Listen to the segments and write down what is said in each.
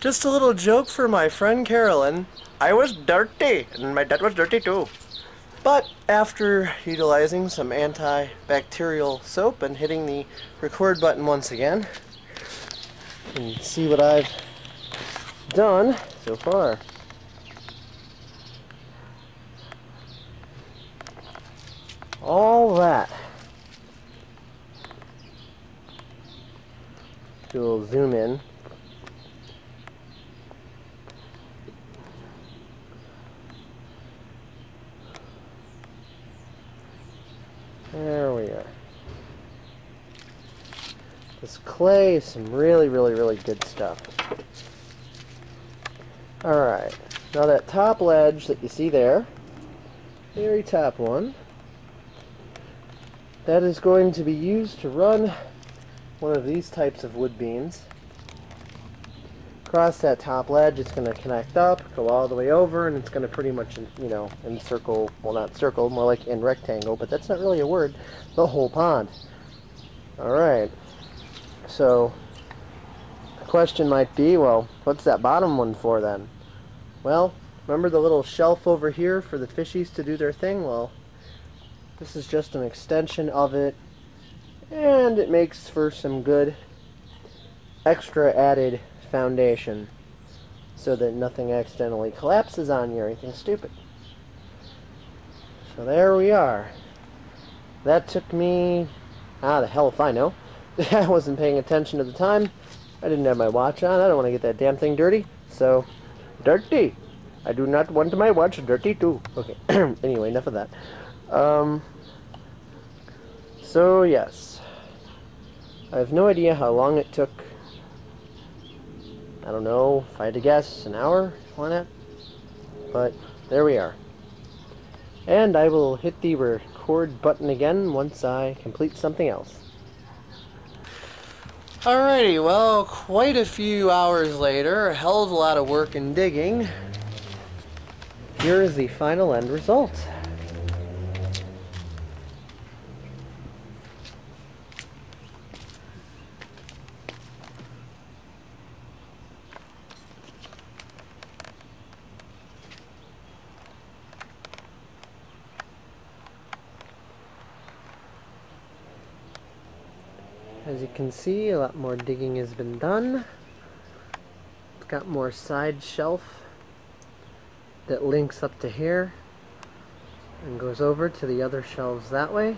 Just a little joke for my friend Carolyn. I was dirty, and my dad was dirty too. But after utilizing some antibacterial soap and hitting the record button once again, you can see what I've done so far. All that. Do a little zoom in. There we are. This clay is some really, really, really good stuff. Alright, now that top ledge that you see there, very top one, that is going to be used to run one of these types of wood beams. Across that top ledge, it's going to connect up, go all the way over, and it's going to pretty much, you know, encircle, well not circle, more like in rectangle, but that's not really a word, the whole pond. Alright, so the question might be, well, what's that bottom one for then? Well, remember the little shelf over here for the fishies to do their thing? Well, this is just an extension of it and it makes for some good extra added foundation so that nothing accidentally collapses on you or anything stupid. So there we are. That took me, ah the hell if I know. I wasn't paying attention at the time. I didn't have my watch on. I don't want to get that damn thing dirty. So, dirty. I do not want my watch dirty too. Okay, anyway, enough of that. Um, so, yes. I have no idea how long it took. I don't know, if I had to guess, an hour on it. But, there we are. And I will hit the record button again once I complete something else. Alrighty, well, quite a few hours later, a hell of a lot of work and digging. Here is the final end result. As you can see, a lot more digging has been done. It's got more side shelf that links up to here and goes over to the other shelves that way.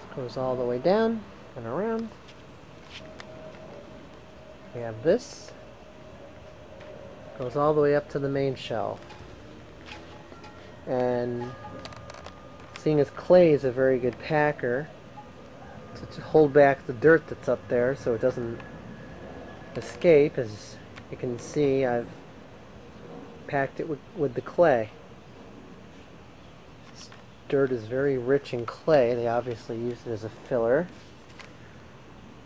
This goes all the way down and around. We have this. Goes all the way up to the main shelf. And seeing as clay is a very good packer to, hold back the dirt that's up there so it doesn't escape as you can see I've packed it with, with the clay. This dirt is very rich in clay. They obviously use it as a filler.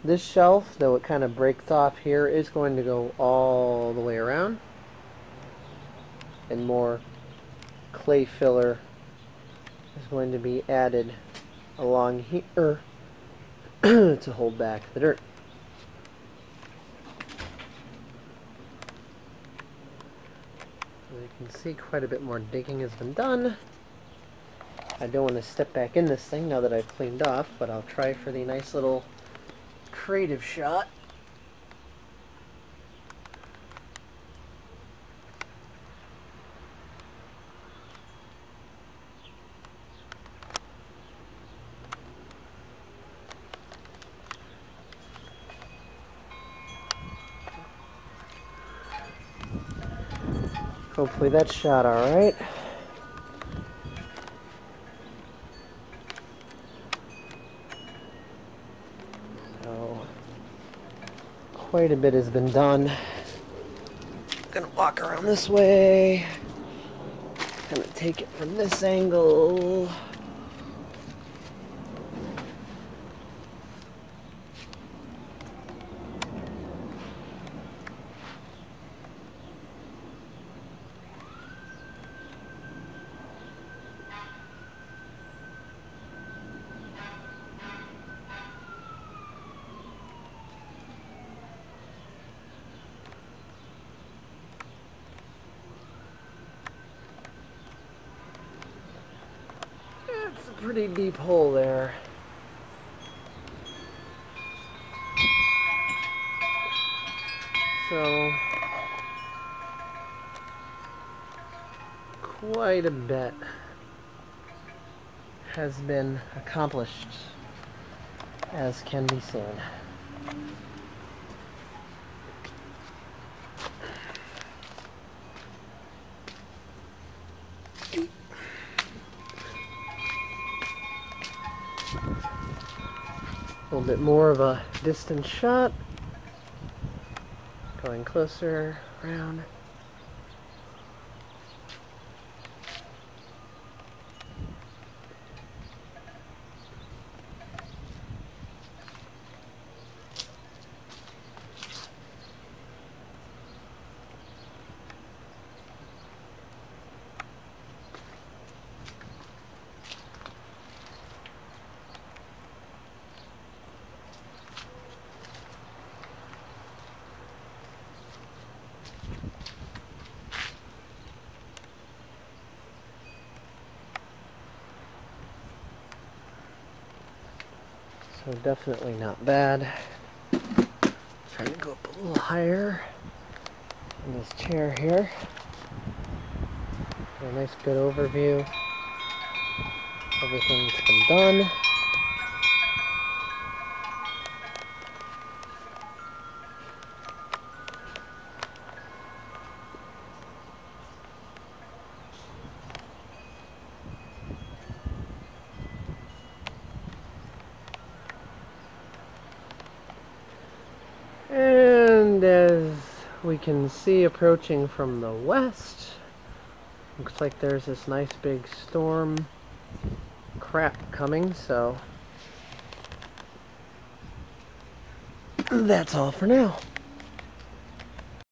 This shelf though it kind of breaks off here is going to go all the way around. And more clay filler is going to be added along here to hold back the dirt. As you can see, quite a bit more digging has been done. I don't want to step back in this thing now that I've cleaned off, but I'll try for the nice little creative shot. Hopefully that shot alright. So, quite a bit has been done. Gonna walk around this way. Gonna take it from this angle. Pretty deep hole there. So, quite a bit has been accomplished, as can be seen. A little bit more of a distant shot. Going closer around. So definitely not bad. Trying to go up a little higher in this chair here. Get a nice good overview. Everything's been done. Can see approaching from the west, looks like there's this nice big storm crap coming, so that's all for now.